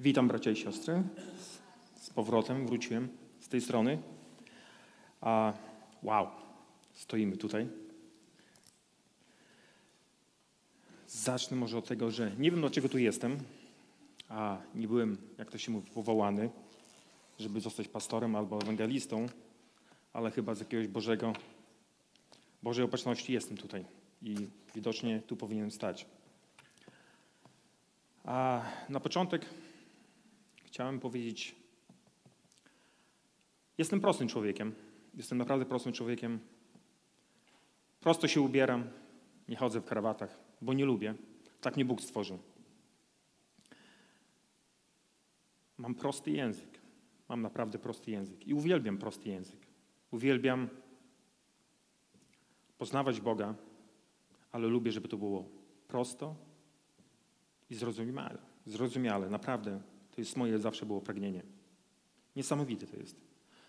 Witam bracia i siostry. Z powrotem wróciłem z tej strony. A wow, stoimy tutaj. Zacznę może od tego, że nie wiem dlaczego tu jestem, a nie byłem, jak to się mówi, powołany, żeby zostać pastorem albo ewangelistą, ale chyba z jakiegoś Bożego, Bożej opatrzności jestem tutaj i widocznie tu powinienem stać. A na początek chciałem powiedzieć, jestem prostym człowiekiem. Jestem naprawdę prostym człowiekiem. Prosto się ubieram, nie chodzę w krawatach, bo nie lubię. Tak mnie Bóg stworzył. Mam prosty język. Mam naprawdę prosty język i uwielbiam prosty język. Uwielbiam poznawać Boga, ale lubię, żeby to było prosto i zrozumiale. Zrozumiale, naprawdę. To jest moje zawsze było pragnienie. Niesamowite to jest.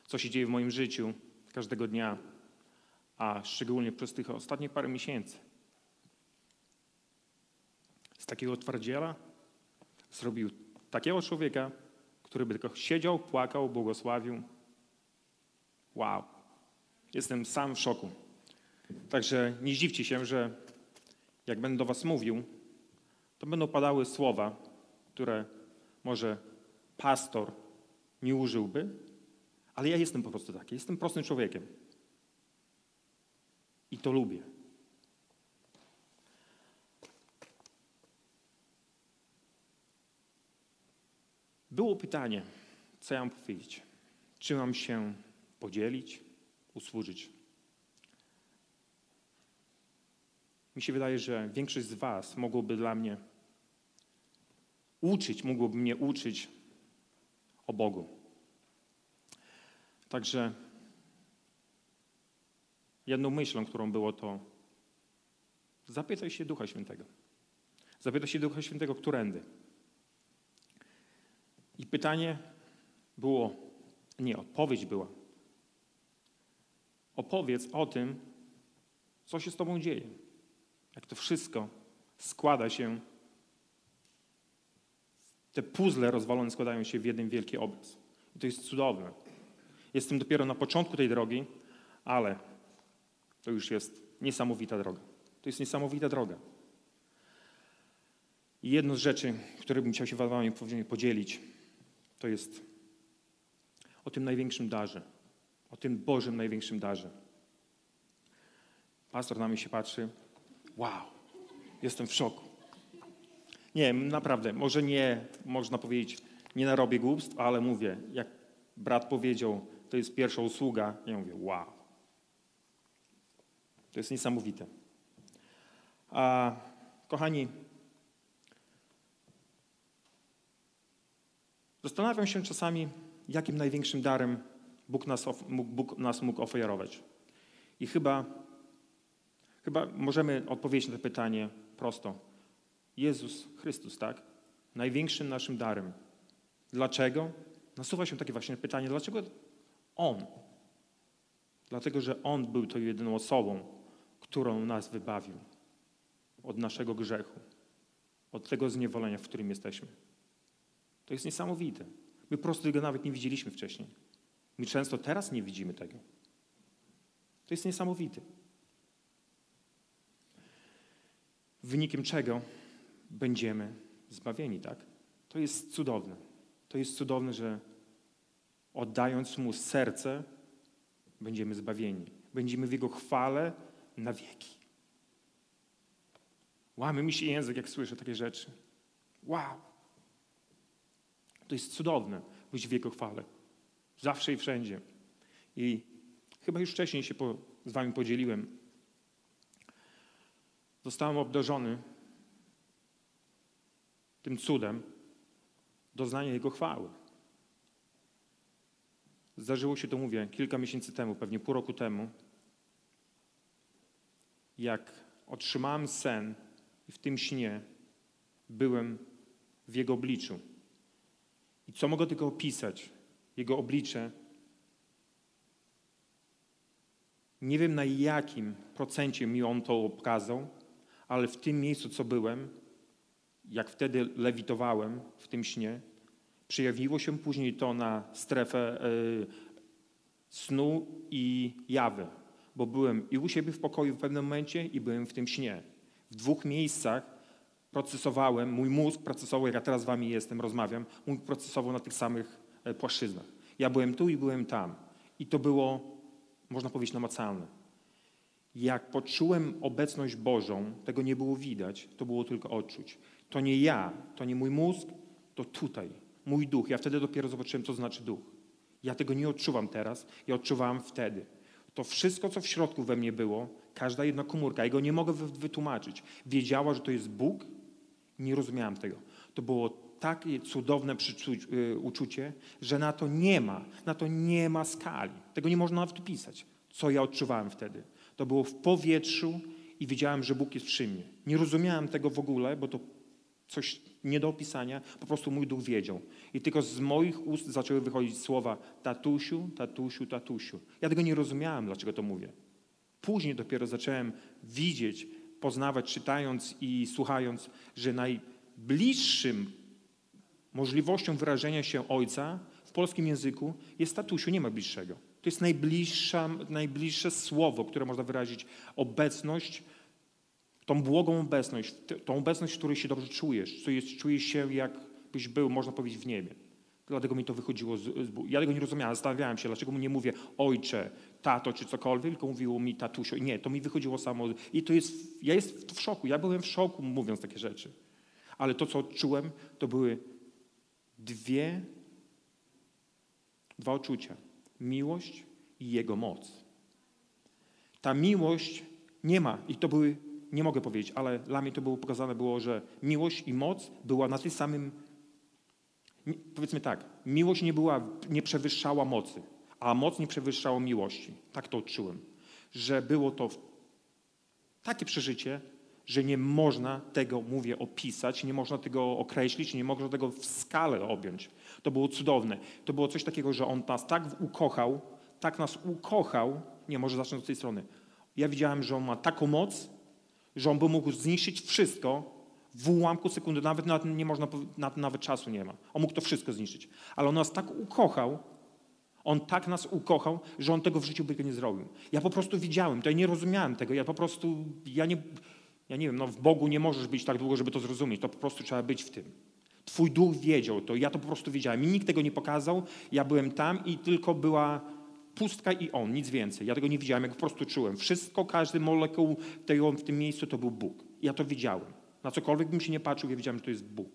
Co się dzieje w moim życiu każdego dnia, a szczególnie przez tych ostatnich parę miesięcy. Z takiego twardziela zrobił takiego człowieka, który by tylko siedział, płakał, błogosławił. Wow. Jestem sam w szoku. Także nie zdziwcie się, że jak będę do was mówił, to będą padały słowa, które może pastor nie użyłby, ale ja jestem po prostu taki. Jestem prostym człowiekiem. I to lubię. Było pytanie, co ja mam powiedzieć? Czy mam się podzielić, usłużyć? Mi się wydaje, że większość z Was mogłoby dla mnie uczyć, mogłoby mnie uczyć o Bogu. Także jedną myślą, którą było to zapytaj się Ducha Świętego. Zapytaj się Ducha Świętego, którędy. I pytanie było, nie, odpowiedź była. Opowiedz o tym, co się z Tobą dzieje. Jak to wszystko składa się, te puzzle rozwalone składają się w jeden wielki obraz. I to jest cudowne. Jestem dopiero na początku tej drogi, ale to już jest niesamowita droga. To jest niesamowita droga. I jedną z rzeczy, które bym chciał się z Wami podzielić, to jest o tym największym darze, o tym Bożym największym darze. Pastor na mnie się patrzy, wow, jestem w szoku. Nie, naprawdę, może nie, można powiedzieć, nie narobię głupstw, ale mówię, jak brat powiedział, to jest pierwsza usługa, ja mówię, wow. To jest niesamowite. A, kochani, zastanawiam się czasami, jakim największym darem Bóg nas, Bóg nas mógł ofiarować. I chyba, chyba możemy odpowiedzieć na to pytanie prosto. Jezus Chrystus, tak? Największym naszym darem. Dlaczego? Nasuwa się takie właśnie pytanie, dlaczego On? Dlatego, że On był tą jedyną osobą, którą nas wybawił od naszego grzechu, od tego zniewolenia, w którym jesteśmy. To jest niesamowite. My po prostu tego nawet nie widzieliśmy wcześniej. My często teraz nie widzimy tego. To jest niesamowite. Wynikiem czego będziemy zbawieni, tak? To jest cudowne. To jest cudowne, że oddając Mu serce, będziemy zbawieni. Będziemy w Jego chwale na wieki. Łamy mi się język, jak słyszę takie rzeczy. Wow! To jest cudowne, być w Jego chwale. Zawsze i wszędzie. I chyba już wcześniej się po, z Wami podzieliłem. Zostałem obdarzony tym cudem doznania Jego chwały. Zdarzyło się to, mówię, kilka miesięcy temu, pewnie pół roku temu, jak otrzymałem sen i w tym śnie byłem w Jego obliczu. I co mogę tylko opisać? Jego oblicze. Nie wiem na jakim procencie mi On to okazał, ale w tym miejscu, co byłem, jak wtedy lewitowałem w tym śnie, Przejawiło się później to na strefę y, snu i jawy, bo byłem i u siebie w pokoju w pewnym momencie i byłem w tym śnie. W dwóch miejscach procesowałem, mój mózg procesował, jak ja teraz z wami jestem, rozmawiam, mój procesował na tych samych e, płaszczyznach. Ja byłem tu i byłem tam. I to było, można powiedzieć, namacalne. Jak poczułem obecność Bożą, tego nie było widać, to było tylko odczuć. To nie ja, to nie mój mózg, to tutaj, mój duch. Ja wtedy dopiero zobaczyłem, co znaczy duch. Ja tego nie odczuwam teraz, ja odczuwałem wtedy. To wszystko, co w środku we mnie było, każda jedna komórka, ja go nie mogę wytłumaczyć, wiedziała, że to jest Bóg, nie rozumiałem tego. To było takie cudowne y, uczucie, że na to nie ma, na to nie ma skali. Tego nie można nawet opisać, co ja odczuwałem wtedy. To było w powietrzu i wiedziałem, że Bóg jest przy mnie. Nie rozumiałem tego w ogóle, bo to coś nie do opisania, po prostu mój duch wiedział. I tylko z moich ust zaczęły wychodzić słowa tatusiu, tatusiu, tatusiu. Ja tego nie rozumiałem, dlaczego to mówię. Później dopiero zacząłem widzieć, poznawać, czytając i słuchając, że najbliższym możliwością wyrażenia się Ojca w polskim języku jest tatusiu, nie ma bliższego. To jest najbliższe słowo, które można wyrazić obecność, tą błogą obecność, tą obecność, w której się dobrze czujesz, czujesz się jakbyś był, można powiedzieć, w niebie. Dlatego mi to wychodziło z, z Ja tego nie rozumiałem, zastanawiałem się, dlaczego mu nie mówię ojcze, tato czy cokolwiek, tylko mówiło mi tatusiu. Nie, to mi wychodziło samo. I to jest, ja jestem w szoku, ja byłem w szoku mówiąc takie rzeczy. Ale to, co odczułem, to były dwie, dwa uczucia. Miłość i Jego moc. Ta miłość nie ma, i to były, nie mogę powiedzieć, ale dla mnie to było pokazane, było, że miłość i moc była na tym samym powiedzmy tak, miłość nie była, nie przewyższała mocy, a moc nie przewyższała miłości. Tak to odczułem. Że było to takie przeżycie, że nie można tego, mówię, opisać, nie można tego określić, nie można tego w skalę objąć. To było cudowne. To było coś takiego, że On nas tak ukochał, tak nas ukochał, nie, może zacznę od tej strony. Ja widziałem, że On ma taką moc, że On by mógł zniszczyć wszystko, w ułamku sekundy, nawet na nie można, na nawet czasu nie ma. On mógł to wszystko zniszczyć. Ale on nas tak ukochał, on tak nas ukochał, że on tego w życiu by nie zrobił. Ja po prostu widziałem to, ja nie rozumiałem tego. Ja po prostu, ja nie, ja nie wiem, no w Bogu nie możesz być tak długo, żeby to zrozumieć. To po prostu trzeba być w tym. Twój duch wiedział to, ja to po prostu wiedziałem. Mi nikt tego nie pokazał, ja byłem tam i tylko była pustka i on, nic więcej. Ja tego nie widziałem, jak po prostu czułem. Wszystko, każdy molekuł tego w tym miejscu to był Bóg. Ja to widziałem. Na cokolwiek bym się nie patrzył, ja wiedziałem, że to jest Bóg.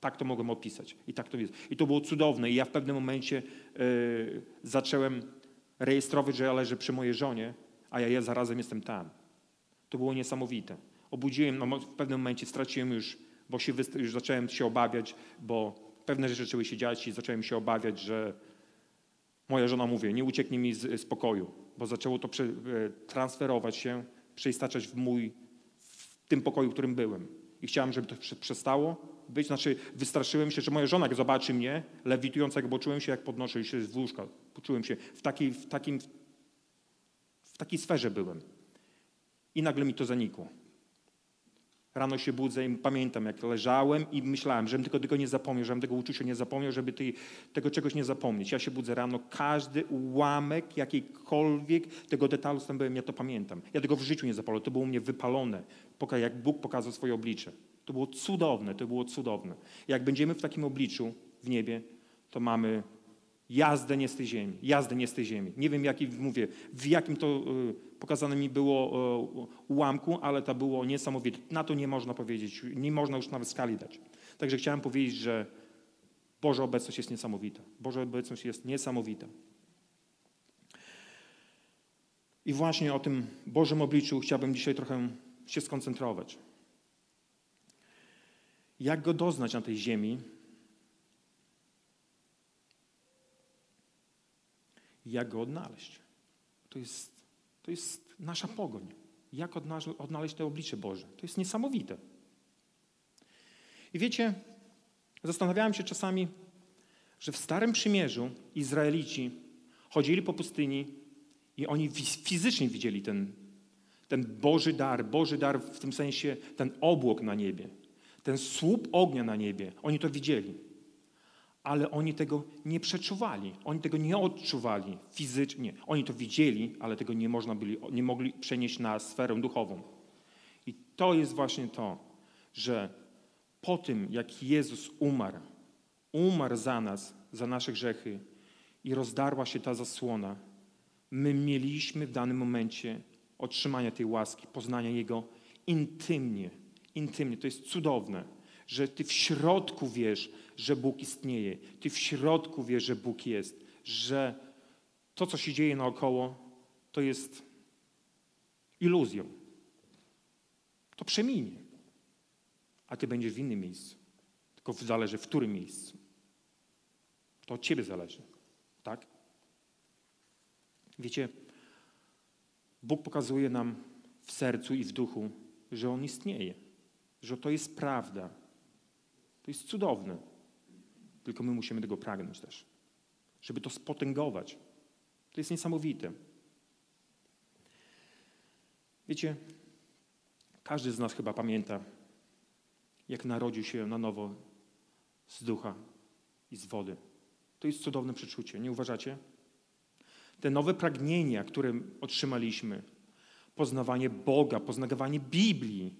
Tak to mogłem opisać. I tak to jest. I to było cudowne. I ja w pewnym momencie yy, zacząłem rejestrować, że ja leżę przy mojej żonie, a ja, ja zarazem jestem tam. To było niesamowite. Obudziłem, no, w pewnym momencie straciłem już, bo się, już zacząłem się obawiać, bo pewne rzeczy zaczęły się dziać i zacząłem się obawiać, że moja żona mówi, nie ucieknie mi z, z pokoju, bo zaczęło to e, transferować się, przeistaczać w mój tym pokoju, w którym byłem. I chciałem, żeby to przestało być. Znaczy, wystraszyłem się, że moja żona, jak zobaczy mnie, lewitującego, bo czułem się, jak podnoszę się z łóżka. Poczułem się w takiej, w, takim, w takiej sferze byłem. I nagle mi to zanikło. Rano się budzę i pamiętam, jak leżałem i myślałem, żebym tylko tego nie zapomniał, żebym tego uczucia nie zapomniał, żeby tej, tego czegoś nie zapomnieć. Ja się budzę rano, każdy ułamek jakiejkolwiek tego detalu, z tym byłem, ja to pamiętam. Ja tego w życiu nie zapomnę, to było u mnie wypalone, jak Bóg pokazał swoje oblicze. To było cudowne, to było cudowne. Jak będziemy w takim obliczu w niebie, to mamy jazdę nie z tej ziemi, jazdę nie z tej ziemi. Nie wiem, jaki, mówię, w jakim to y, pokazane mi było y, ułamku, ale to było niesamowite. Na to nie można powiedzieć, nie można już nawet skali dać. Także chciałem powiedzieć, że Boża obecność jest niesamowita. Boża obecność jest niesamowita. I właśnie o tym Bożym obliczu chciałbym dzisiaj trochę się skoncentrować. Jak go doznać na tej ziemi, jak go odnaleźć. To jest, to jest nasza pogoń. Jak odnaleźć, te oblicze Boże. To jest niesamowite. I wiecie, zastanawiałem się czasami, że w Starym Przymierzu Izraelici chodzili po pustyni i oni fizycznie widzieli ten, ten Boży dar, Boży dar w tym sensie ten obłok na niebie, ten słup ognia na niebie. Oni to widzieli. Ale oni tego nie przeczuwali, oni tego nie odczuwali fizycznie. Oni to widzieli, ale tego nie można byli, nie mogli przenieść na sferę duchową. I to jest właśnie to, że po tym, jak Jezus umarł, umarł za nas, za nasze grzechy i rozdarła się ta zasłona, my mieliśmy w danym momencie otrzymania tej łaski, poznania Jego intymnie. Intymnie. To jest cudowne, że Ty w środku wiesz, że Bóg istnieje. Ty w środku wiesz, że Bóg jest, że to, co się dzieje naokoło, to jest iluzją. To przeminie. A Ty będziesz w innym miejscu. Tylko zależy, w którym miejscu. To od Ciebie zależy. Tak? Wiecie, Bóg pokazuje nam w sercu i w duchu, że On istnieje, że to jest prawda. To jest cudowne. Tylko my musimy tego pragnąć też, żeby to spotęgować. To jest niesamowite. Wiecie, każdy z nas chyba pamięta, jak narodził się na nowo z ducha i z wody. To jest cudowne przeczucie, nie uważacie? Te nowe pragnienia, które otrzymaliśmy, poznawanie Boga, poznawanie Biblii,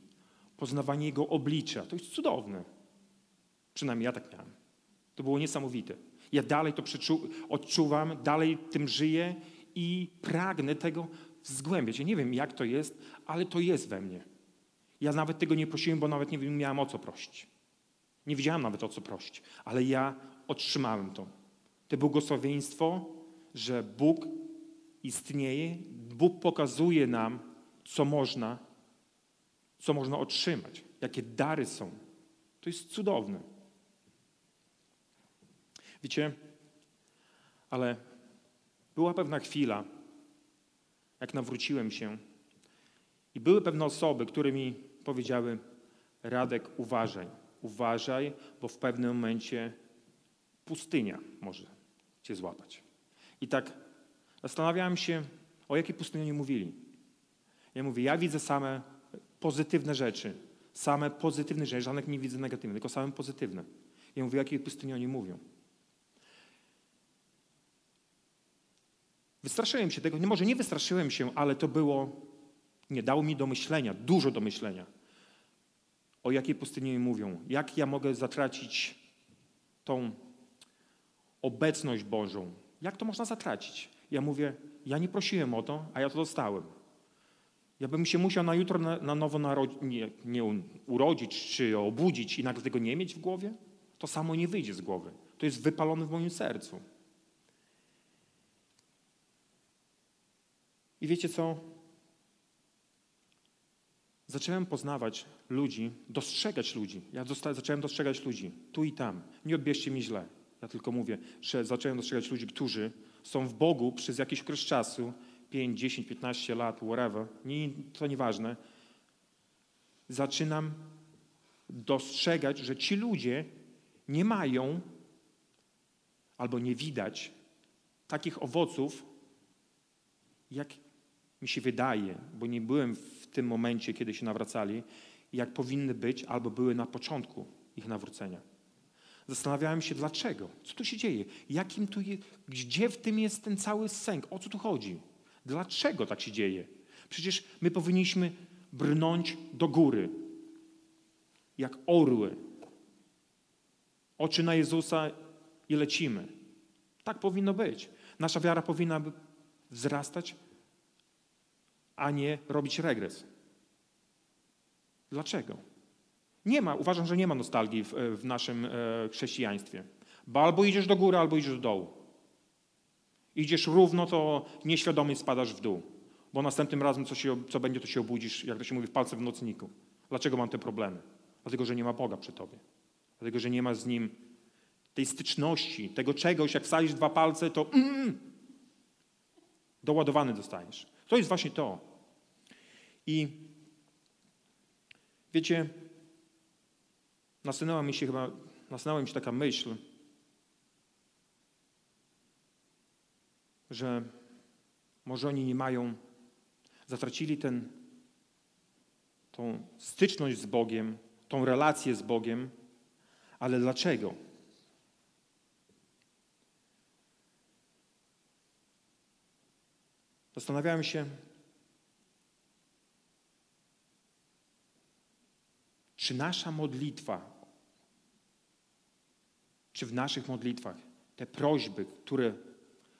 poznawanie Jego oblicza, to jest cudowne. Przynajmniej ja tak miałem. To było niesamowite. Ja dalej to odczuwam, dalej tym żyję i pragnę tego zgłębiać. Ja nie wiem, jak to jest, ale to jest we mnie. Ja nawet tego nie prosiłem, bo nawet nie miałem o co prosić. Nie wiedziałem nawet o co prosić, ale ja otrzymałem to. To błogosławieństwo, że Bóg istnieje, Bóg pokazuje nam, co można, co można otrzymać, jakie dary są. To jest cudowne. Wiecie, ale była pewna chwila, jak nawróciłem się, i były pewne osoby, które mi powiedziały: Radek, uważaj, uważaj, bo w pewnym momencie pustynia może cię złapać. I tak zastanawiałem się, o jakiej pustyni oni mówili. Ja mówię, ja widzę same pozytywne rzeczy, same pozytywne rzeczy, żadnych nie widzę negatywnych, tylko same pozytywne. Ja mówię, o jakiej pustyni oni mówią. Wystraszyłem się tego, może nie wystraszyłem się, ale to było, nie dało mi do myślenia, dużo do myślenia. O jakiej pustyni mówią, jak ja mogę zatracić tą obecność Bożą. Jak to można zatracić? Ja mówię, ja nie prosiłem o to, a ja to dostałem. Ja bym się musiał na jutro na, na nowo narodzić, nie, nie urodzić czy obudzić i nagle tego nie mieć w głowie. To samo nie wyjdzie z głowy. To jest wypalone w moim sercu. I wiecie co? Zacząłem poznawać ludzi, dostrzegać ludzi. Ja zacząłem dostrzegać ludzi tu i tam. Nie odbierzcie mi źle. Ja tylko mówię, że zacząłem dostrzegać ludzi, którzy są w Bogu przez jakiś okres czasu, 5, 10, 15 lat, whatever, nie, to nieważne. Zaczynam dostrzegać, że ci ludzie nie mają albo nie widać takich owoców, jak mi się wydaje, bo nie byłem w tym momencie, kiedy się nawracali, jak powinny być albo były na początku ich nawrócenia. Zastanawiałem się, dlaczego, co tu się dzieje, jakim tu je, gdzie w tym jest ten cały sęk, o co tu chodzi, dlaczego tak się dzieje. Przecież my powinniśmy brnąć do góry, jak orły. Oczy na Jezusa i lecimy. Tak powinno być. Nasza wiara powinna wzrastać a nie robić regres. Dlaczego? Nie ma, uważam, że nie ma nostalgii w, w naszym e, chrześcijaństwie. Bo albo idziesz do góry, albo idziesz do dołu. Idziesz równo, to nieświadomie spadasz w dół. Bo następnym razem, co, się, co będzie, to się obudzisz, jak to się mówi, w palce w nocniku. Dlaczego mam te problemy? Dlatego, że nie ma Boga przy tobie. Dlatego, że nie ma z Nim tej styczności, tego czegoś, jak wsadzisz dwa palce, to mm, doładowany dostaniesz. To jest właśnie to. I wiecie, nasunęła mi się chyba, nasunęła mi się taka myśl, że może oni nie mają, zatracili ten, tą styczność z Bogiem, tą relację z Bogiem, ale dlaczego? Zastanawiałem się, czy nasza modlitwa, czy w naszych modlitwach te prośby, które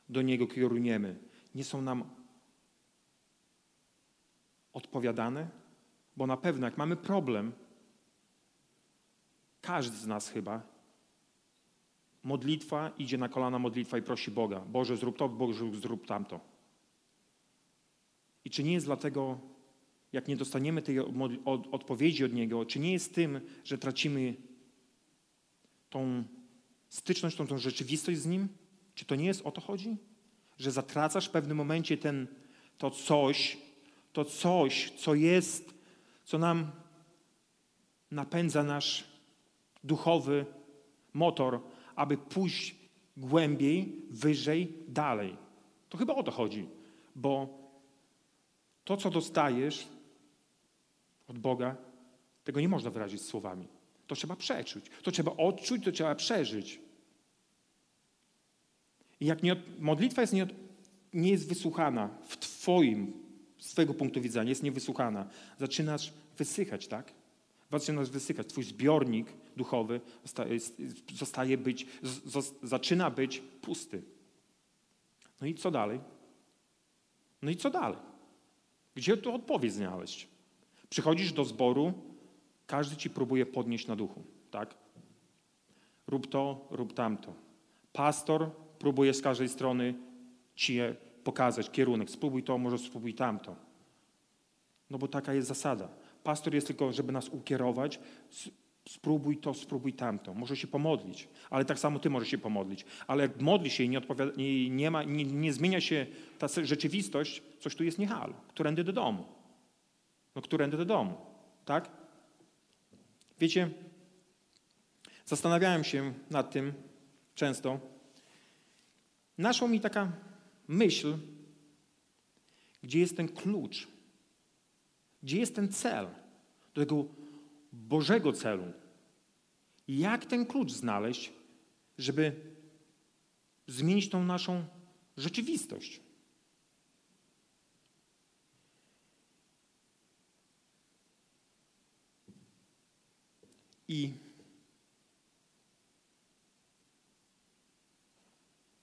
do Niego kierujemy, nie są nam odpowiadane? Bo na pewno, jak mamy problem, każdy z nas chyba, modlitwa idzie na kolana modlitwa i prosi Boga: Boże, zrób to, Boże, zrób tamto. I czy nie jest dlatego, jak nie dostaniemy tej odpowiedzi od Niego, czy nie jest tym, że tracimy tą styczność, tą, tą rzeczywistość z Nim? Czy to nie jest o to chodzi? Że zatracasz w pewnym momencie ten, to coś, to coś, co jest, co nam napędza nasz duchowy motor, aby pójść głębiej, wyżej, dalej. To chyba o to chodzi, bo to, co dostajesz od Boga, tego nie można wyrazić słowami. To trzeba przeczuć, to trzeba odczuć, to trzeba przeżyć. I jak nie, modlitwa jest nie, nie jest wysłuchana w Twoim, z Twojego punktu widzenia, jest niewysłuchana, zaczynasz wysychać, tak? Zaczynasz wysychać. Twój zbiornik duchowy zostaje, być, zaczyna być pusty. No i co dalej? No i co dalej? Gdzie tu odpowiedź znaleźć? Przychodzisz do zboru, każdy ci próbuje podnieść na duchu, tak? Rób to, rób tamto. Pastor próbuje z każdej strony ci pokazać kierunek. Spróbuj to, może spróbuj tamto. No bo taka jest zasada. Pastor jest tylko, żeby nas ukierować. Spróbuj to, spróbuj tamto. Może się pomodlić, ale tak samo ty możesz się pomodlić. Ale jak modli się i nie, odpowiada, nie, nie, ma, nie, nie zmienia się ta rzeczywistość, coś tu jest niehalo. Którędy do domu? No którędy do domu, tak? Wiecie, zastanawiałem się nad tym często. Naszła mi taka myśl, gdzie jest ten klucz, gdzie jest ten cel do tego Bożego celu. Jak ten klucz znaleźć, żeby zmienić tą naszą rzeczywistość? I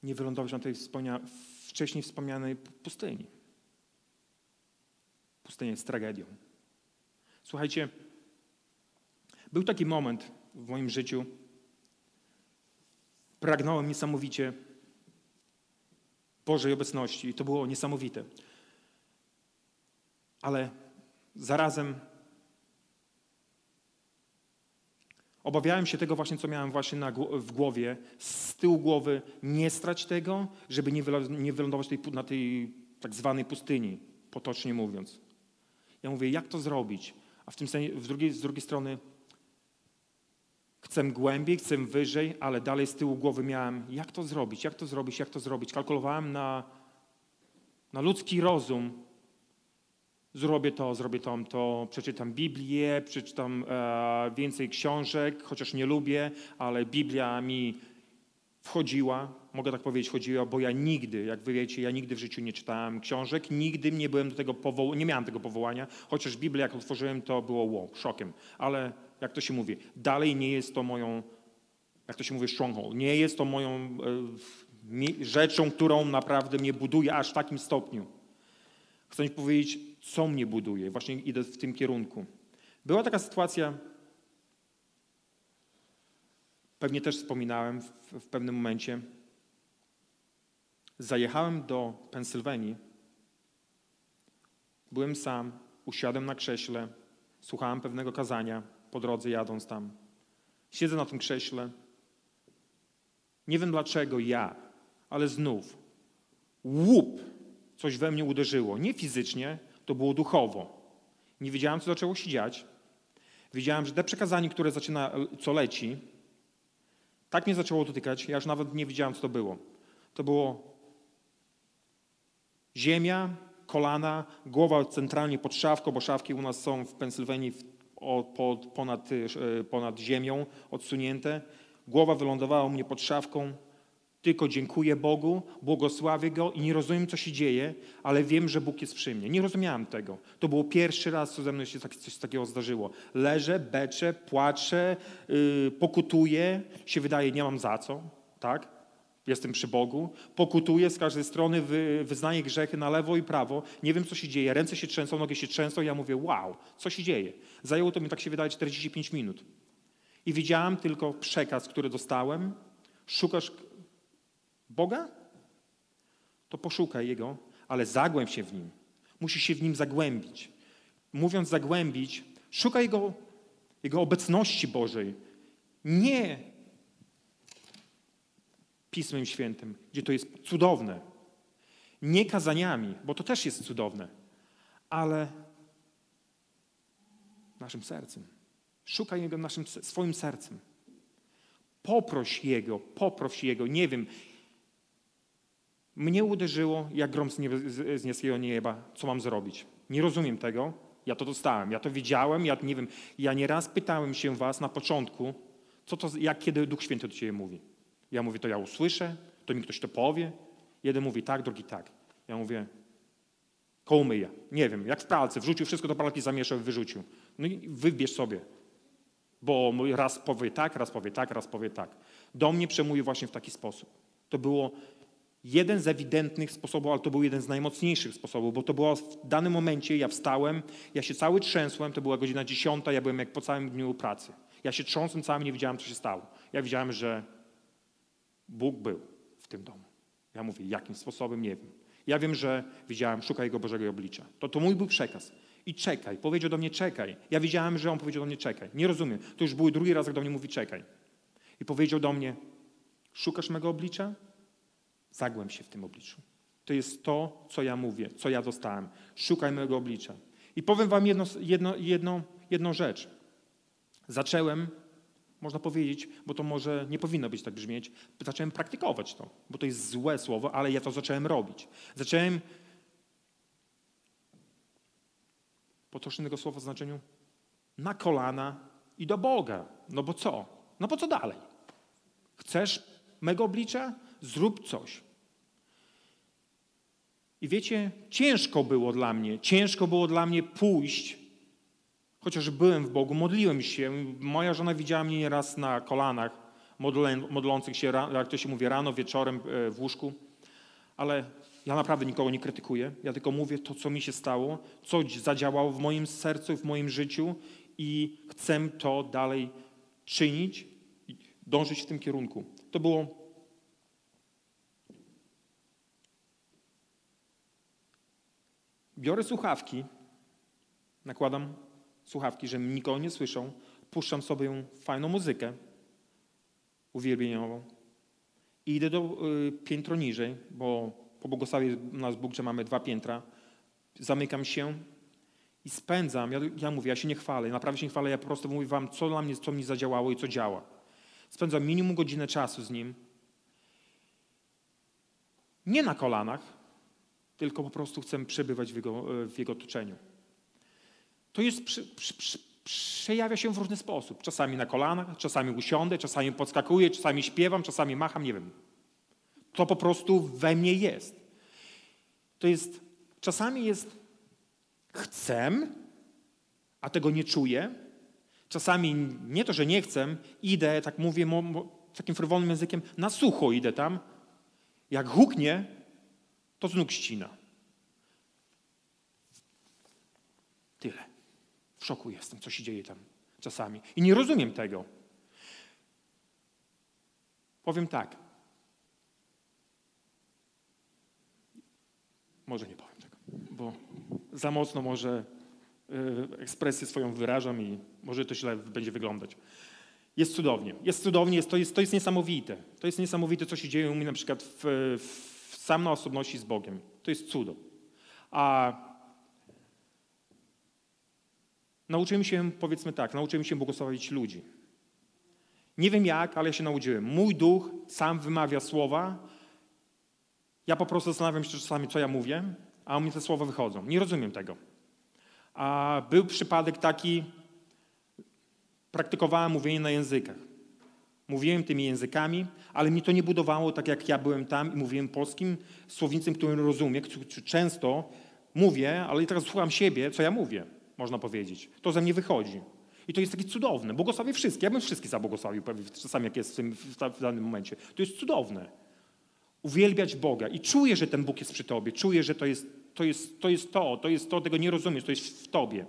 nie wylądować na tej wspomnia wcześniej wspomnianej pustyni. Pustynia jest tragedią. Słuchajcie, był taki moment w moim życiu, pragnąłem niesamowicie Bożej obecności i to było niesamowite. Ale zarazem Obawiałem się tego właśnie, co miałem właśnie na, w głowie, z tyłu głowy, nie strać tego, żeby nie, nie wylądować tej, na tej tak zwanej pustyni, potocznie mówiąc. Ja mówię, jak to zrobić? A w tym sensie, w drugiej, z drugiej strony, chcę głębiej, chcę wyżej, ale dalej z tyłu głowy miałem, jak to zrobić, jak to zrobić, jak to zrobić. Kalkulowałem na, na ludzki rozum, Zrobię to, zrobię to, to przeczytam Biblię, przeczytam e, więcej książek, chociaż nie lubię, ale Biblia mi wchodziła, mogę tak powiedzieć, wchodziła, bo ja nigdy, jak wy wiecie, ja nigdy w życiu nie czytałem książek, nigdy nie byłem do tego powoł- nie miałem tego powołania, chociaż Biblię jak otworzyłem, to było wow, szokiem. Ale jak to się mówi, dalej nie jest to moją, jak to się mówi, stronghold, nie jest to moją e, rzeczą, którą naprawdę mnie buduje aż w takim stopniu. Chcę mi powiedzieć, co mnie buduje. Właśnie idę w tym kierunku. Była taka sytuacja, pewnie też wspominałem w, w pewnym momencie. Zajechałem do Pensylwanii. Byłem sam, usiadłem na krześle, słuchałem pewnego kazania po drodze jadąc tam. Siedzę na tym krześle. Nie wiem dlaczego ja, ale znów łup coś we mnie uderzyło. Nie fizycznie, to było duchowo. Nie wiedziałem, co zaczęło się dziać. Wiedziałem, że te przekazanie, które zaczyna, co leci, tak mnie zaczęło dotykać, ja już nawet nie wiedziałem, co to było. To było ziemia, kolana, głowa centralnie pod szafką, bo szafki u nas są w Pensylwanii pod, ponad, e, ponad ziemią, odsunięte. Głowa wylądowała u mnie pod szafką, Tylko dziękuję Bogu, błogosławię Go i nie rozumiem, co się dzieje, ale wiem, że Bóg jest przy mnie. Nie rozumiałem tego. To było pierwszy raz, co ze mną się coś takiego zdarzyło. Leżę, beczę, płaczę, yy, pokutuję, się wydaje, nie mam za co, tak? Jestem przy Bogu, pokutuję z każdej strony, wy, wyznaję grzechy na lewo i prawo, nie wiem, co się dzieje, ręce się trzęsą, nogi się trzęsą, ja mówię, wow, co się dzieje? Zajęło to mi, tak się wydaje, 45 minut. I widziałem tylko przekaz, który dostałem. Szukasz Boga? To poszukaj Jego, ale zagłęb się w Nim. Musisz się w Nim zagłębić. Mówiąc zagłębić, szukaj Jego, Jego obecności Bożej. Nie Pismem Świętym, gdzie to jest cudowne. Nie kazaniami, bo to też jest cudowne, ale naszym sercem. Szukaj Jego naszym, swoim sercem. Poproś Jego, poproś Jego. Nie wiem, mnie uderzyło jak grom z, nieba, z nieba, co mam zrobić. Nie rozumiem tego. Ja to dostałem, ja to widziałem, ja nie wiem. Ja nieraz pytałem się was na początku, co to, jak kiedy Duch Święty do ciebie mówi. Ja mówię, to ja usłyszę, to mi ktoś to powie. Jeden mówi tak, drugi tak. Ja mówię, koło myja. Nie wiem, jak w pralce, wrzucił wszystko do pralki, zamieszał wyrzucił. No i wybierz sobie. Bo raz powie tak, raz powie tak, raz powie tak. Do mnie przemówił właśnie w taki sposób. To było jeden z ewidentnych sposobów, ale to był jeden z najmocniejszych sposobów, bo to było w danym momencie, ja wstałem, ja się cały trzęsłem, to była godzina dziesiąta, ja byłem jak po całym dniu pracy. Ja się trząsłem całym, nie wiedziałem, co się stało. Ja widziałem, że Bóg był w tym domu. Ja mówię, jakim sposobem, nie wiem. Ja wiem, że widziałem, szukaj Jego Bożego oblicza. To, to mój był przekaz. I czekaj. Powiedział do mnie, czekaj. Ja widziałem, że On powiedział do mnie, czekaj. Nie rozumiem. To już był drugi raz, jak do mnie mówi, czekaj. I powiedział do mnie, szukasz mego oblicza? Zagłęb się w tym obliczu. To jest to, co ja mówię, co ja dostałem. Szukaj mojego oblicza. I powiem wam jedno, jedno, jedno, jedną rzecz. Zacząłem, można powiedzieć, bo to może nie powinno być tak brzmieć, zacząłem praktykować to, bo to jest złe słowo, ale ja to zacząłem robić. Zacząłem potocznego słowa w znaczeniu na kolana i do Boga. No bo co? No bo co dalej? Chcesz mego oblicza? zrób coś. I wiecie, ciężko było dla mnie, ciężko było dla mnie pójść, chociaż byłem w Bogu, modliłem się. Moja żona widziała mnie nieraz na kolanach, modlących się, jak to się mówi, rano, wieczorem e, w łóżku. Ale ja naprawdę nikogo nie krytykuję. Ja tylko mówię to, co mi się stało, co zadziałało w moim sercu, w moim życiu i chcę to dalej czynić dążyć w tym kierunku. To było biorę słuchawki, nakładam słuchawki, że nikogo nie słyszą, puszczam sobie fajną muzykę uwielbieniową i idę do y, piętro niżej, bo po błogosławie nas Bóg, że mamy dwa piętra, zamykam się i spędzam, ja, ja mówię, ja się nie chwalę, naprawdę się nie chwalę, ja po prostu mówię wam, co dla mnie, co mi zadziałało i co działa. Spędzam minimum godzinę czasu z Nim. Nie na kolanach, tylko po prostu chcemy przebywać w Jego, w jego otoczeniu. To jest, przy, przy, przy, przejawia się w różny sposób. Czasami na kolanach, czasami usiądę, czasami podskakuję, czasami śpiewam, czasami macham, nie wiem. To po prostu we mnie jest. To jest, czasami jest chcę, a tego nie czuję. Czasami nie to, że nie chcę, idę, tak mówię takim frywolnym językiem, na sucho idę tam. Jak huknie, to z nóg ścina. Tyle. W szoku jestem, co się dzieje tam czasami. I nie rozumiem tego. Powiem tak. Może nie powiem tego, bo za mocno może y, ekspresję swoją wyrażam i może to źle będzie wyglądać. Jest cudownie. Jest cudownie, jest, to, jest, to jest niesamowite. To jest niesamowite, co się dzieje u mnie na przykład w, w sam na osobności z Bogiem. To jest cudo. A nauczyłem się, powiedzmy tak, nauczyłem się błogosławić ludzi. Nie wiem jak, ale się nauczyłem. Mój duch sam wymawia słowa. Ja po prostu zastanawiam się czasami, co ja mówię, a u mnie te słowa wychodzą. Nie rozumiem tego. A był przypadek taki, praktykowałem mówienie na językach. Mówiłem tymi językami, ale mi to nie budowało tak, jak ja byłem tam i mówiłem polskim słownictwem, którym rozumiem, często mówię, ale teraz słucham siebie, co ja mówię, można powiedzieć. To ze mnie wychodzi. I to jest takie cudowne. Błogosławię wszystkie. Ja bym wszystkich zabłogosławił czasami, jak jest w, tym, w danym momencie. To jest cudowne. Uwielbiać Boga. I czuję, że ten Bóg jest przy tobie. Czuję, że to jest to, jest, to jest to, to jest to, tego nie rozumiesz, to jest w tobie.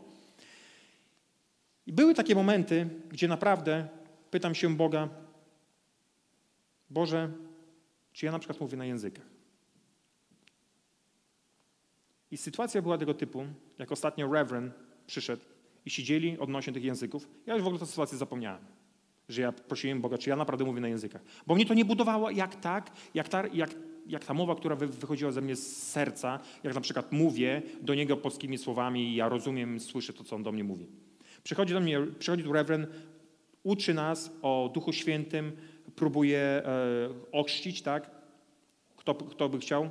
I były takie momenty, gdzie naprawdę pytam się Boga, Boże, czy ja na przykład mówię na językach? I sytuacja była tego typu, jak ostatnio Reverend przyszedł i siedzieli odnośnie tych języków. Ja już w ogóle tę sytuację zapomniałem, że ja prosiłem Boga, czy ja naprawdę mówię na językach. Bo mnie to nie budowało jak tak, jak ta, jak, jak ta mowa, która wychodziła ze mnie z serca, jak na przykład mówię do Niego polskimi słowami i ja rozumiem, słyszę to, co On do mnie mówi. Przychodzi do mnie, przychodzi tu Reverend, uczy nas o Duchu Świętym, próbuje e, ochrzcić, tak? Kto, kto by chciał?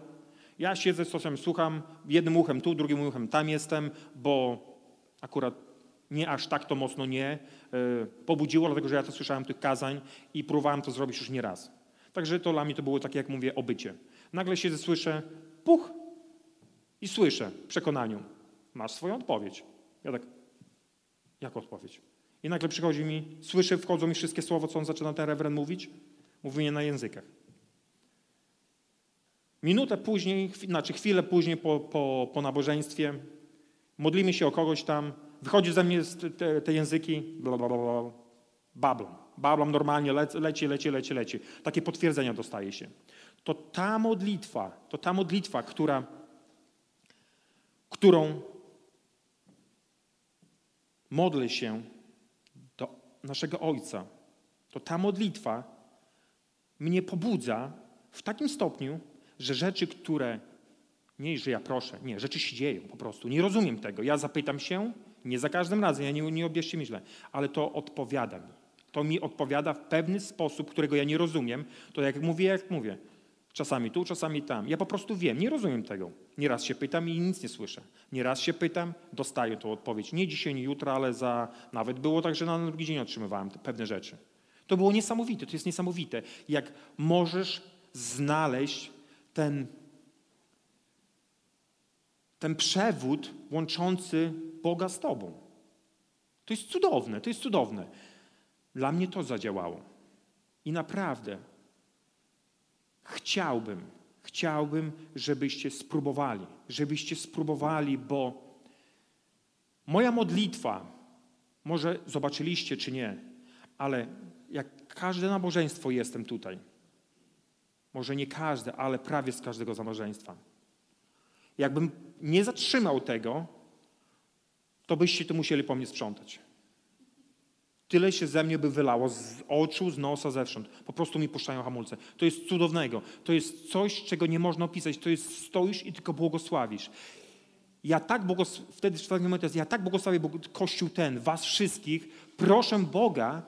Ja siedzę z słucham, jednym uchem tu, drugim uchem tam jestem, bo akurat nie aż tak to mocno nie e, pobudziło, dlatego że ja to słyszałem tych kazań i próbowałem to zrobić już nie raz. Także to dla mnie to było takie, jak mówię, obycie. Nagle siedzę, słyszę, puch i słyszę w przekonaniu, masz swoją odpowiedź. Ja tak, jak odpowiedź? I nagle przychodzi mi, słyszę, wchodzą mi wszystkie słowa, co on zaczyna ten rewerend mówić, mówienie na językach. Minutę później, znaczy chwilę później po, po, po nabożeństwie, modlimy się o kogoś tam, wychodzi ze mnie te, te języki, bla, bla, bla, bablam. Bablam normalnie, leci, leci, leci, leci, leci. Takie potwierdzenia dostaje się. To ta modlitwa, to ta modlitwa, która, którą modlę się do naszego Ojca, to ta modlitwa mnie pobudza w takim stopniu, że rzeczy, które nie, że ja proszę, nie, rzeczy się dzieją po prostu. Nie rozumiem tego. Ja zapytam się, nie za każdym razem, ja nie, nie obierzcie mi źle, ale to odpowiada mi. To mi odpowiada w pewny sposób, którego ja nie rozumiem. To jak mówię, jak mówię. Czasami tu, czasami tam. Ja po prostu wiem, nie rozumiem tego. Nieraz się pytam i nic nie słyszę. Nieraz się pytam, dostaję tą odpowiedź. Nie dzisiaj, nie jutro, ale za... Nawet było tak, że na drugi dzień otrzymywałem pewne rzeczy. To było niesamowite, to jest niesamowite. Jak możesz znaleźć ten, ten przewód łączący Boga z Tobą. To jest cudowne, to jest cudowne. Dla mnie to zadziałało. I naprawdę chciałbym, chciałbym, żebyście spróbowali, żebyście spróbowali, bo moja modlitwa, może zobaczyliście czy nie, ale jak każde nabożeństwo jestem tutaj, może nie każde, ale prawie z każdego nabożeństwa. Jakbym nie zatrzymał tego, to byście tu musieli po mnie sprzątać. Tyle się ze mnie by wylało, z oczu, z nosa, zewsząd. Po prostu mi puszczają hamulce. To jest cudownego. To jest coś, czego nie można opisać. To jest stoisz i tylko błogosławisz. Ja tak błogos... wtedy w pewnym momencie ja tak błogosławię Kościół ten, was wszystkich. Proszę Boga,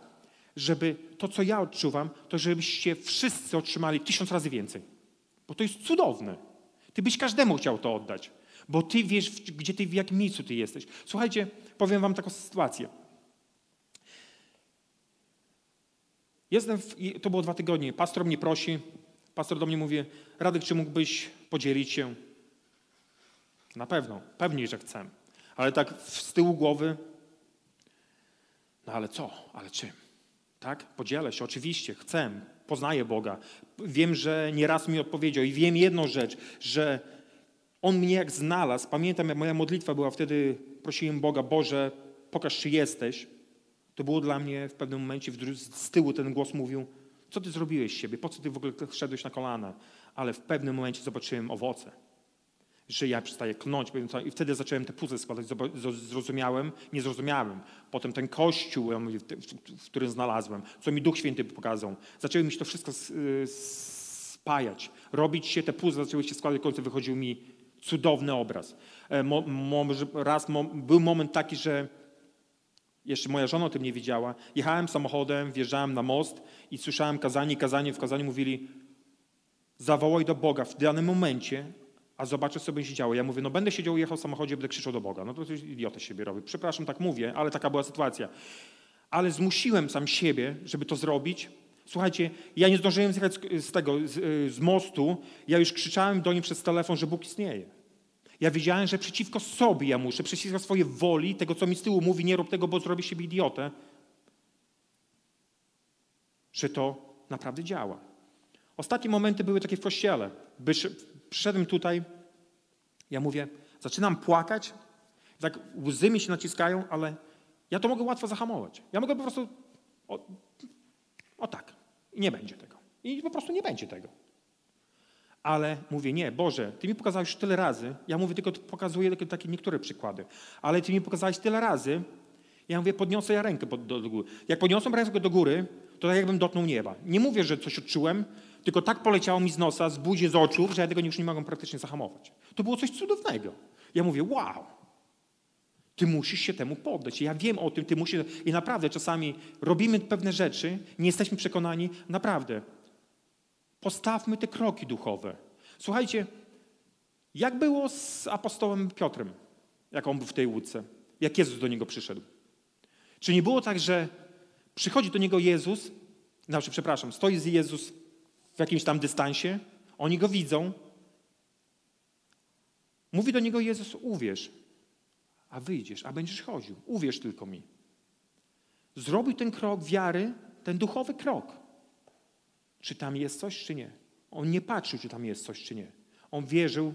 żeby to, co ja odczuwam, to żebyście wszyscy otrzymali tysiąc razy więcej. Bo to jest cudowne. Ty byś każdemu chciał to oddać. Bo ty wiesz, gdzie ty, w jakim miejscu ty jesteś. Słuchajcie, powiem wam taką sytuację. Jestem, w, to było dwa tygodnie, pastor mnie prosi, pastor do mnie mówi, Radek, czy mógłbyś podzielić się? Na pewno, pewnie, że chcę. Ale tak z tyłu głowy, no ale co, ale czym? Tak? Podzielę się, oczywiście, chcę, poznaję Boga. Wiem, że nieraz mi odpowiedział i wiem jedną rzecz, że On mnie jak znalazł. Pamiętam, jak moja modlitwa była wtedy, prosiłem Boga, Boże, pokaż, czy jesteś. To było dla mnie w pewnym momencie, z tyłu ten głos mówił, co ty zrobiłeś z siebie, po co ty w ogóle szedłeś na kolana? Ale w pewnym momencie zobaczyłem owoce, że ja przestaję klnąć. I wtedy zacząłem te puzzle składać, zrozumiałem, nie zrozumiałem. Potem ten kościół, w którym znalazłem, co mi Duch Święty pokazał. Zaczęły mi się to wszystko spajać. Robić się, te puzzle zaczęły się składać, w końcu wychodził mi cudowny obraz. E, raz był moment taki, że jeszcze moja żona o tym nie wiedziała. Jechałem samochodem, wjeżdżałem na most i słyszałem kazanie, kazanie w kazaniu mówili zawołaj do Boga w danym momencie, a zobaczę, co będzie się działo. Ja mówię, no będę siedział, jechał w samochodzie, będę krzyczał do Boga. No to coś idiotę siebie robi. Przepraszam, tak mówię, ale taka była sytuacja. Ale zmusiłem sam siebie, żeby to zrobić. Słuchajcie, ja nie zdążyłem zjechać z, tego, z, z mostu, ja już krzyczałem do niej przez telefon, że Bóg istnieje. Ja wiedziałem, że przeciwko sobie ja muszę, przeciwko swojej woli, tego co mi z tyłu mówi, nie rób tego, bo zrobię siebie idiotę, że to naprawdę działa. Ostatnie momenty były takie w kościele. Przyszedłem tutaj, ja mówię, zaczynam płakać, tak łzy mi się naciskają, ale ja to mogę łatwo zahamować. Ja mogę po prostu, i nie będzie tego. I po prostu nie będzie tego. Ale mówię, nie, Boże, Ty mi pokazałeś tyle razy, ja mówię, tylko pokazuję takie, takie niektóre przykłady, ale Ty mi pokazałeś tyle razy, ja mówię, podniosę ja rękę do, do góry. Jak podniosłem rękę do góry, to tak jakbym dotknął nieba. Nie mówię, że coś odczułem, tylko tak poleciało mi z nosa, z buzi, z oczu, że ja tego już nie mogłem praktycznie zahamować. To było coś cudownego. Ja mówię, wow, ty musisz się temu poddać. Ja wiem o tym, ty musisz. I naprawdę czasami robimy pewne rzeczy, nie jesteśmy przekonani, naprawdę. Postawmy te kroki duchowe. Słuchajcie, jak było z apostołem Piotrem, jak on był w tej łódce, jak Jezus do niego przyszedł? Czy nie było tak, że przychodzi do niego Jezus, znaczy, przepraszam, stoi z Jezus w jakimś tam dystansie, oni go widzą, mówi do niego Jezus, uwierz, a wyjdziesz, a będziesz chodził. Uwierz tylko mi. Zrobił ten krok wiary, ten duchowy krok. Czy tam jest coś, czy nie? On nie patrzył, czy tam jest coś, czy nie. On wierzył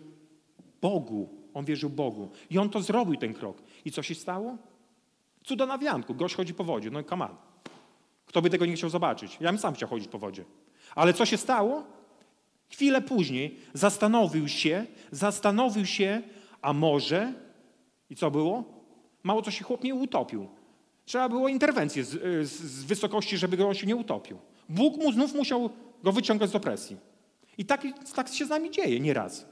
Bogu. On wierzył Bogu. I on to zrobił, ten krok. I co się stało? Cuda na wianku. Gość chodzi po wodzie. No i on. Kto by tego nie chciał zobaczyć? Ja bym sam chciał chodzić po wodzie. Ale co się stało? Chwilę później zastanowił się, zastanowił się, a może i co było? Mało co się chłop nie utopił. Trzeba było interwencję z, z, z wysokości, żeby go się nie utopił. Bóg mu znów musiał go wyciągać z opresji. I tak, tak się z nami dzieje nieraz.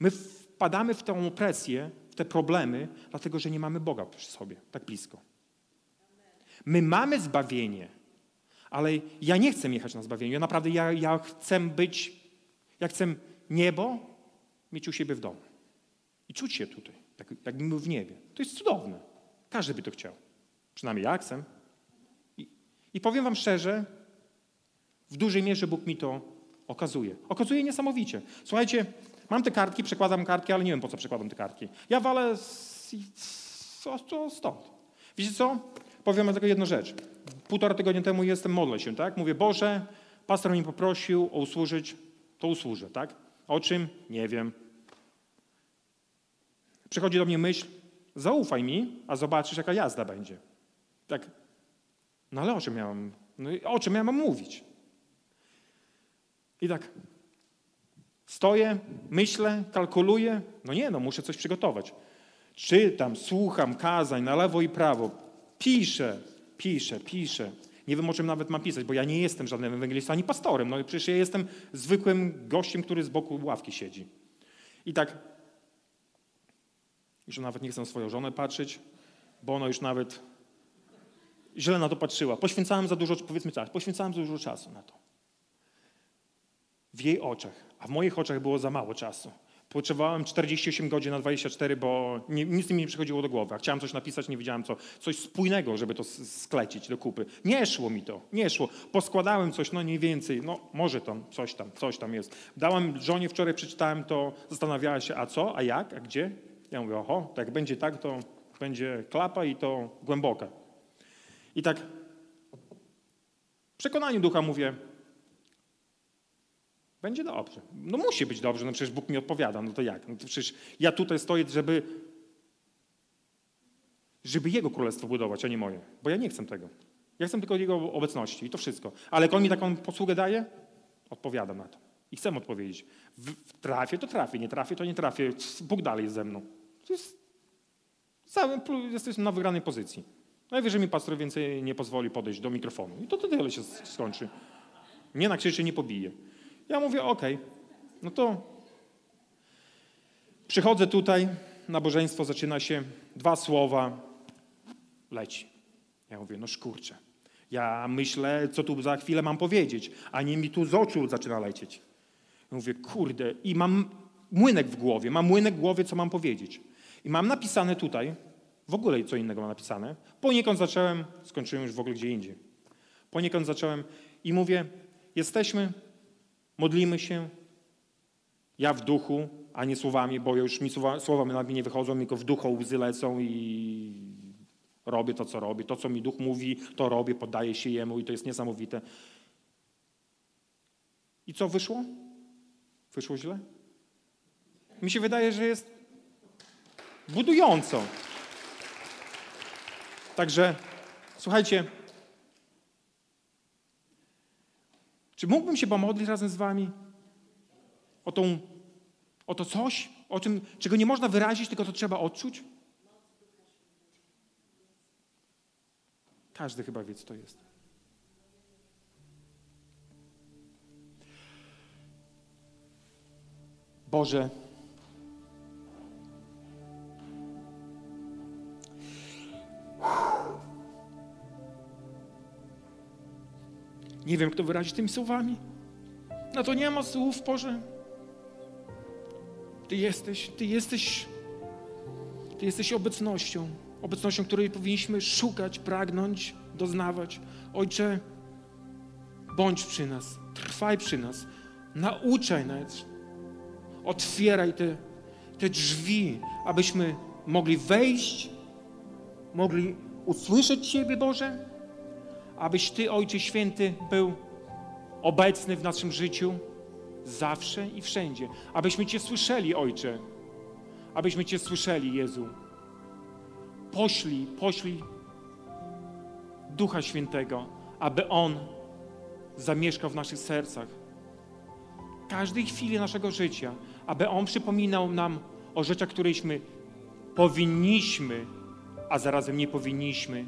My wpadamy w tę opresję, w te problemy, dlatego że nie mamy Boga przy sobie, tak blisko. My mamy zbawienie, ale ja nie chcę jechać na zbawienie. Ja naprawdę ja, ja chcę być, ja chcę niebo mieć u siebie w domu. I czuć się tutaj jak, jakbym był w niebie. To jest cudowne. Każdy by to chciał. Przynajmniej ja chcę. I, I powiem wam szczerze, w dużej mierze Bóg mi to okazuje. Okazuje niesamowicie. Słuchajcie, mam te kartki, przekładam kartki, ale nie wiem po co przekładam te kartki. Ja walę z, z, stąd. Wiecie co? Powiem wam tylko jedną rzecz. Półtora tygodnia temu jestem, modlę się, tak? Mówię, Boże, pastor mnie poprosił o usłużyć, to usłużę, tak? O czym? Nie wiem. Przychodzi do mnie myśl, zaufaj mi, a zobaczysz, jaka jazda będzie. Tak, no ale o czym miałem, no o czym ja mam mówić? I tak stoję, myślę, kalkuluję, no nie, no muszę coś przygotować. Czytam, słucham kazań na lewo i prawo, piszę, piszę, piszę. Nie wiem, o czym nawet mam pisać, bo ja nie jestem żadnym ewangelistą ani pastorem. No przecież ja jestem zwykłym gościem, który z boku ławki siedzi. I tak i że nawet nie chcę na swoją żonę patrzeć, bo ona już nawet źle na to patrzyła. Poświęcałem za dużo, powiedzmy tak, poświęcałem za dużo czasu na to. W jej oczach, a w moich oczach było za mało czasu. Potrzebowałem 48 godzin na 24, bo nie, nic mi nie przychodziło do głowy. Chciałem coś napisać, nie wiedziałem co. Coś spójnego, żeby to sklecić do kupy. Nie szło mi to, nie szło. Poskładałem coś, no nie więcej, no może tam, coś tam, coś tam jest. Dałem żonie, wczoraj przeczytałem to, zastanawiała się, a co, a jak, a gdzie? Ja mówię, oho, tak będzie tak, to będzie klapa i to głęboka. I tak w przekonaniu ducha mówię, będzie dobrze. No musi być dobrze, no przecież Bóg mi odpowiada, no to jak? No to przecież ja tutaj stoję, żeby, żeby Jego królestwo budować, a nie moje. Bo ja nie chcę tego. Ja chcę tylko Jego obecności i to wszystko. Ale jak On mi taką posługę daje, odpowiadam na to. I chcę odpowiedzieć. W, trafię, to trafię, nie trafię, to nie trafię. Bóg dalej jest ze mną. To jest cały, jesteśmy na wygranej pozycji. Najwyżej mi pastor więcej nie pozwoli podejść do mikrofonu. I to, tyle się skończy. Nie nakrzyczy, nie pobije. Ja mówię, okej, okay, no to przychodzę tutaj, nabożeństwo zaczyna się, dwa słowa, leci. Ja mówię, no szkurczę. Ja myślę, co tu za chwilę mam powiedzieć, a nie mi tu z oczu zaczyna lecieć. Ja mówię, kurde, i mam młynek w głowie, mam młynek w głowie, co mam powiedzieć. I mam napisane tutaj, w ogóle co innego mam napisane. Poniekąd zacząłem, skończyłem już w ogóle gdzie indziej. Poniekąd zacząłem i mówię, jesteśmy, modlimy się, ja w duchu, a nie słowami, bo już mi słowa, słowa na mnie nie wychodzą, tylko w duchu łzy lecą i robię to, co robię. To, co mi duch mówi, to robię, poddaję się jemu i to jest niesamowite. I co wyszło? Wyszło źle? Mi się wydaje, że jest budująco. Także słuchajcie, czy mógłbym się pomodlić razem z wami o, tą, o to coś, o czym, czego nie można wyrazić, tylko to trzeba odczuć? Każdy chyba wie, co to jest. Boże, Nie wiem, kto wyrazić tymi słowami. Na to nie ma słów, Boże. Ty jesteś, Ty jesteś, Ty jesteś obecnością, obecnością, której powinniśmy szukać, pragnąć, doznawać. Ojcze, bądź przy nas, trwaj przy nas, nauczaj nas, otwieraj te, te drzwi, abyśmy mogli wejść, mogli usłyszeć Ciebie, Boże, abyś Ty, Ojcze Święty, był obecny w naszym życiu zawsze i wszędzie. Abyśmy Cię słyszeli, Ojcze. Abyśmy Cię słyszeli, Jezu. Poślij, poślij Ducha Świętego, aby On zamieszkał w naszych sercach. Każdej chwili naszego życia, aby On przypominał nam o rzeczach, któreśmy powinniśmy, a zarazem nie powinniśmy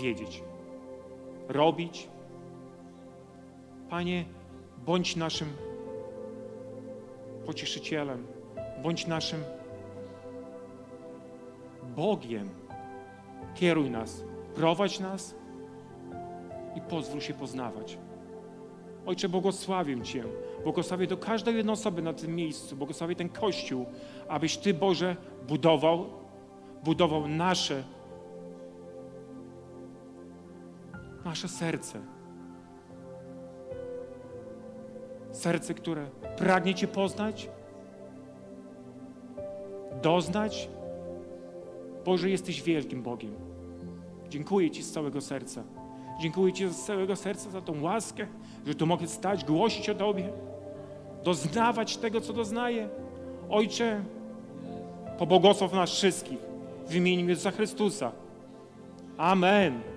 wiedzieć robić. Panie, bądź naszym pocieszycielem, bądź naszym Bogiem. Kieruj nas, prowadź nas i pozwól się poznawać. Ojcze, błogosławię Cię. Błogosławię do każdej jednej osoby na tym miejscu. Błogosławię ten Kościół, abyś Ty, Boże, budował, budował nasze nasze serce. Serce, które pragnie Cię poznać, doznać. Boże, jesteś wielkim Bogiem. Dziękuję Ci z całego serca. Dziękuję Ci z całego serca za tą łaskę, że tu mogę stać, głosić o Tobie, doznawać tego, co doznaję. Ojcze, pobłogosław nas wszystkich w imieniu Jezusa Chrystusa. Amen.